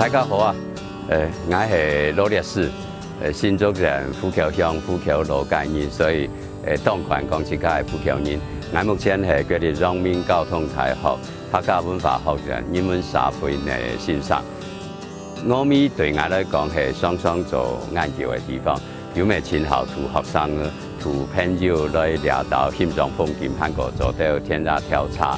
大家好啊！呃，我是罗烈士，呃，新竹人，虎桥乡虎桥罗街人，所以呃，当款讲起家虎桥人。我目前是佢哋人民交通大学客家文化学院英文社会的先生。我咪对我来讲是双双做研究的地方，有咩前后图学生、图朋友来聊到欣赏风景，韩国做到天然调查。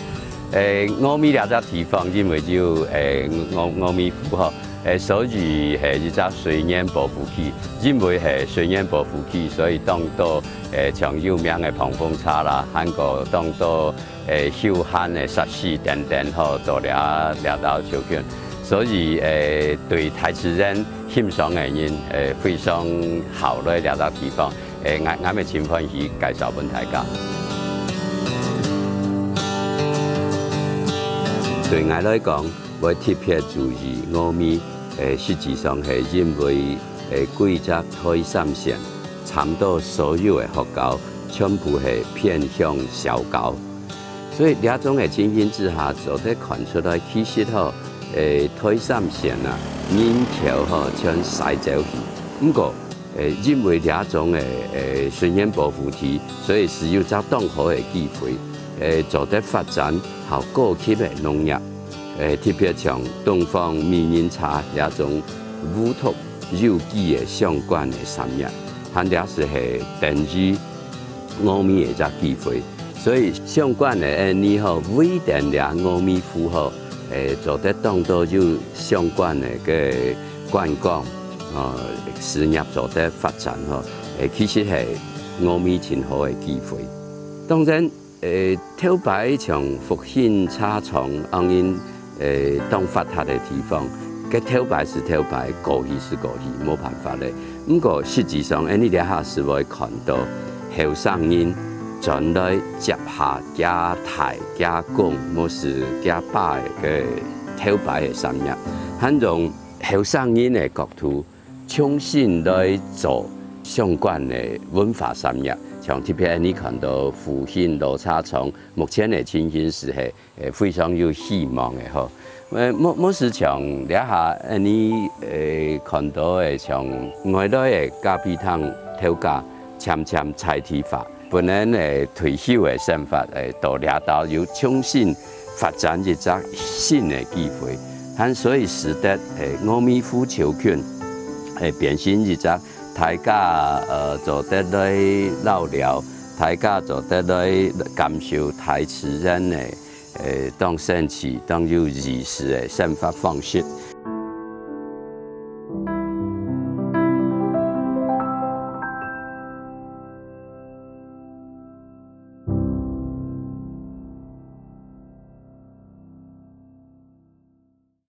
诶，峨眉两只地方因为就诶峨峨眉湖吼，诶，所以系一只水源保护区，因为系水源保护区，所以当到诶像有名嘅蓬风茶啦，韩国当到诶休闲嘅设施等等吼，做了了到条件，所以诶对台词人欣赏嘅人诶非常好嘅两只地方，诶，我我咪情欢喜介绍俾大家。对我来讲，我特别注意峨眉，诶，实际上是因为诶贵州台三线差不多所有的学校全部是偏向小高，所以两种的情形之下，就得看出来，其实吼，诶，台三线啊，人条吼像西走去，不过诶，因为两种的诶水源保护区，所以是有只当好的机会。诶，做得发展好高级的农业，诶，特别像东方美人茶那种乌托有机的相关的产业，它也是系等于峨眉的只机会。所以相关的诶，你好，微电俩峨眉符合诶，做得当多有相关的个观光啊事业做得发展吼，诶，其实系峨眉前好的机会。当然。诶，头牌像福兴茶厂，因诶当发达的地方，个头牌是头牌，过去是过去，冇办法咧。不过实际上，你哋下是会看到后生人转来接下加台加工，冇是加拜嘅头牌嘅产业，很从后生人的角度重新来做相关的文化产业。像特别你看到复兴罗茶厂，目前的情形是系诶非常有希望的吼。诶，莫莫是像两下你诶看到的像外来的咖啡汤调价，渐渐采提法，本来诶退休的想法诶，到掠到有重新发展一只新的机会，但所以使得诶阿弥陀球券诶变成一只。大家呃做得来老了，大家做得来感受台词人的呃当生气、当有意识的生活方式。